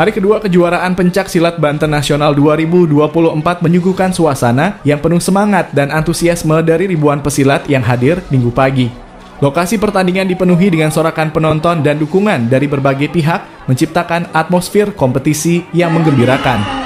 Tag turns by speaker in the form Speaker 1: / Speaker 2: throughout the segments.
Speaker 1: Hari kedua kejuaraan pencak silat Banten Nasional 2024 menyuguhkan suasana yang penuh semangat dan antusiasme dari ribuan pesilat yang hadir minggu pagi. Lokasi pertandingan dipenuhi dengan sorakan penonton dan dukungan dari berbagai pihak, menciptakan atmosfer kompetisi yang menggembirakan.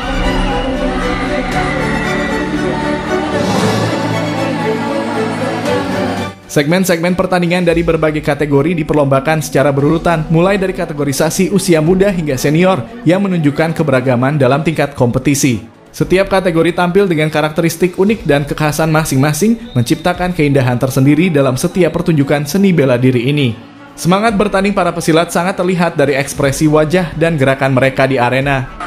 Speaker 1: Segmen-segmen pertandingan dari berbagai kategori diperlombakan secara berurutan, mulai dari kategorisasi usia muda hingga senior yang menunjukkan keberagaman dalam tingkat kompetisi. Setiap kategori tampil dengan karakteristik unik dan kekhasan masing-masing, menciptakan keindahan tersendiri dalam setiap pertunjukan seni bela diri ini. Semangat bertanding para pesilat sangat terlihat dari ekspresi wajah dan gerakan mereka di arena.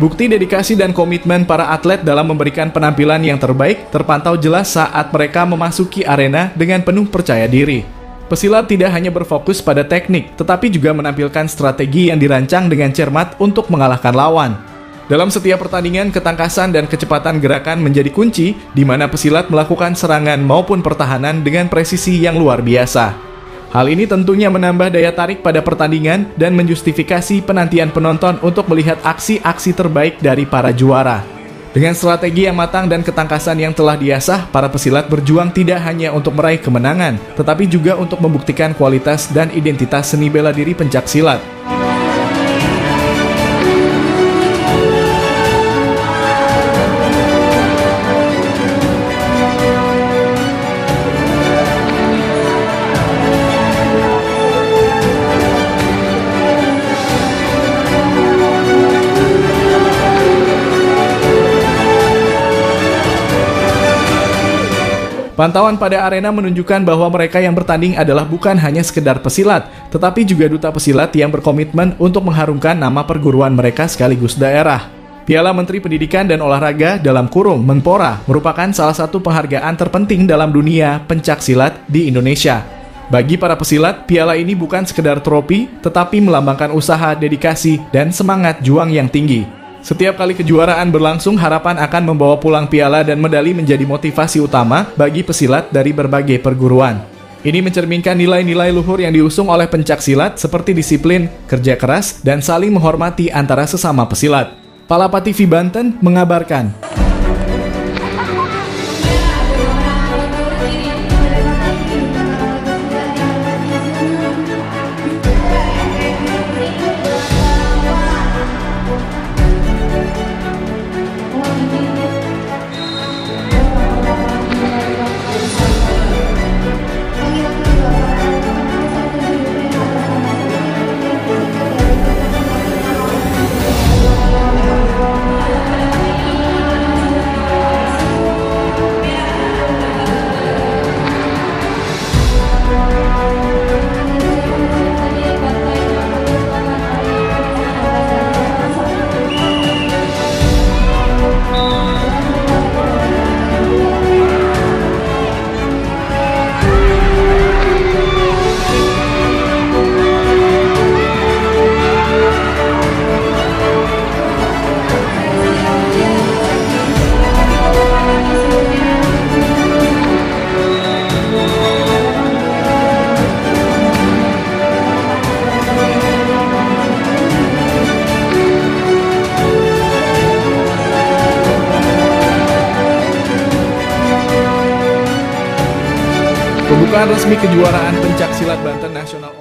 Speaker 1: Bukti dedikasi dan komitmen para atlet dalam memberikan penampilan yang terbaik terpantau jelas saat mereka memasuki arena dengan penuh percaya diri. Pesilat tidak hanya berfokus pada teknik, tetapi juga menampilkan strategi yang dirancang dengan cermat untuk mengalahkan lawan. Dalam setiap pertandingan, ketangkasan dan kecepatan gerakan menjadi kunci, di mana pesilat melakukan serangan maupun pertahanan dengan presisi yang luar biasa. Hal ini tentunya menambah daya tarik pada pertandingan dan menjustifikasi penantian penonton untuk melihat aksi-aksi terbaik dari para juara. Dengan strategi yang matang dan ketangkasan yang telah diasah, para pesilat berjuang tidak hanya untuk meraih kemenangan, tetapi juga untuk membuktikan kualitas dan identitas seni bela diri pencak silat. Pantauan pada arena menunjukkan bahwa mereka yang bertanding adalah bukan hanya sekedar pesilat, tetapi juga duta pesilat yang berkomitmen untuk mengharumkan nama perguruan mereka sekaligus daerah. Piala Menteri Pendidikan dan Olahraga dalam kurung Menpora merupakan salah satu penghargaan terpenting dalam dunia pencak silat di Indonesia. Bagi para pesilat, piala ini bukan sekedar trofi, tetapi melambangkan usaha, dedikasi, dan semangat juang yang tinggi. Setiap kali kejuaraan berlangsung, harapan akan membawa pulang piala dan medali menjadi motivasi utama bagi pesilat dari berbagai perguruan. Ini mencerminkan nilai-nilai luhur yang diusung oleh pencak silat seperti disiplin, kerja keras, dan saling menghormati antara sesama pesilat. Palapa TV Banten mengabarkan. Pembukaan resmi kejuaraan pencak silat Banten Nasional